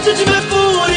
noite de mercúrio.